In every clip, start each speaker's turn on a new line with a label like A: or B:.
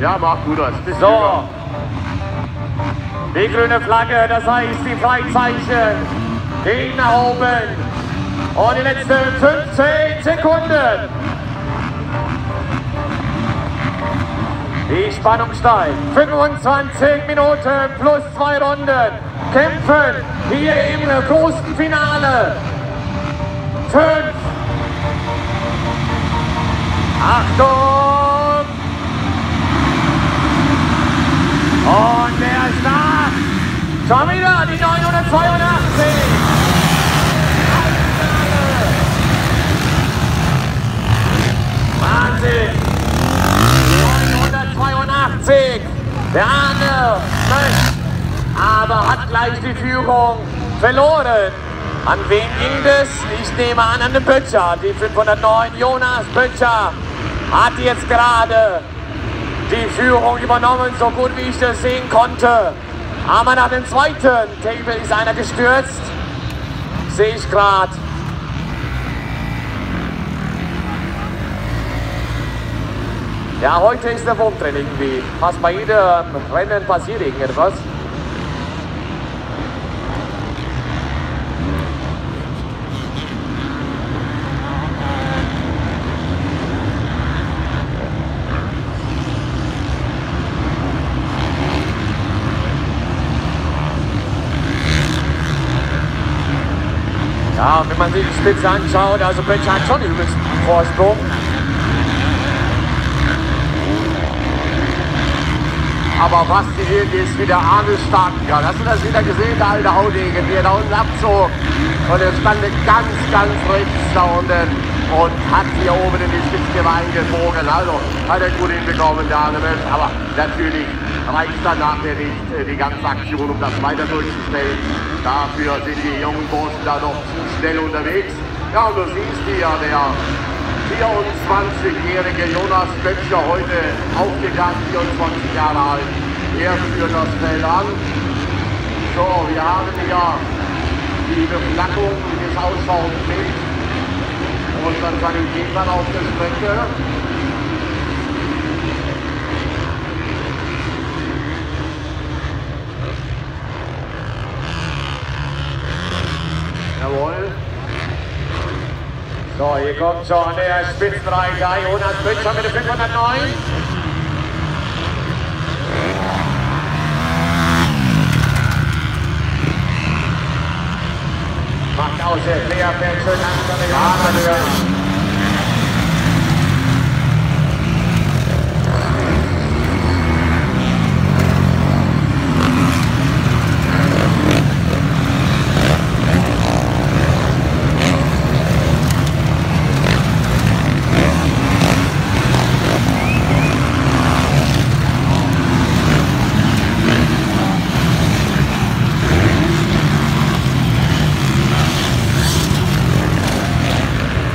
A: Ja, macht gut aus. Bis
B: So. Die grüne Flagge, das heißt die Freizeichen gehen nach oben. Und die letzten 15 Sekunden. Die Spannung steigt. 25 Minuten plus zwei Runden. Kämpfen hier im großen Finale. Fünf. Achtung! Und wer ist da? Schon wieder die 982. Wahnsinn. 982. Der Arne Mösch, aber hat gleich die Führung verloren. An wen ging das? Ich nehme an, an den Böttcher. Die 509 Jonas Böttcher hat jetzt gerade die Führung übernommen, so gut wie ich das sehen konnte. Aber nach dem zweiten Table ist einer gestürzt. Sehe ich gerade. Ja, heute ist der Wurm drin irgendwie. Fast bei jedem Rennen passiert irgendetwas. Ja, wenn man sich die Spitze anschaut, also Böttcher hat schon übelst Vorsprung.
A: Aber faszinierend ist, wie der Arne starten kann. Hast du das wieder gesehen, der alte Haudegen, wie er da unten abzog? Und er stand ganz, ganz rechts da unten und hat hier oben in die Spitze reingebogen. Also hat er gut hinbekommen, der Arne Mösch. Aber natürlich reicht dann nachher nicht äh, die ganze Aktion, um das weiter durchzustellen. Dafür sind die jungen Burschen da noch zu schnell unterwegs. Ja, und du siehst hier, der 24-jährige Jonas Böttcher heute aufgegangen, 24 Jahre alt. Er führt das Feld an. So, wir haben hier die Beflackung des Ausschauens mit unseren Sanitätern auf der Strecke. Jawohl.
B: So, hier kommt schon der Spitzenreiter Jonas Böttcher mit der 509. Macht aus, der fährt schön langsam in
A: Ja,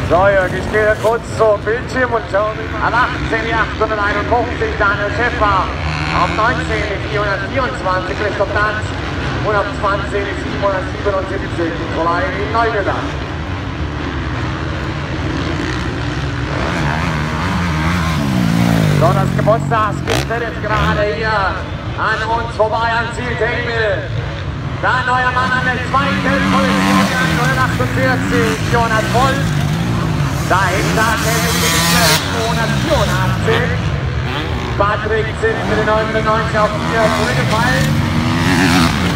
B: So, Jörg, ich gehe kurz zum Bildschirm und schaue mir. Ab 18 die 851 Daniel Schäfer. Auf 19 die 424 Christoph Danz. Und auf 20 die 777 Nikolai Neugelacht. So, das Geburtstagsgift jetzt gerade hier an uns vorbei an Zieltable. Da neuer Mann an der zweiten Position, 148, Jonas Wolf. Dahinter Lindner, 284. Patrick Zitt mit den 99 auf 4 zurückgefallen.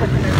A: Thank you.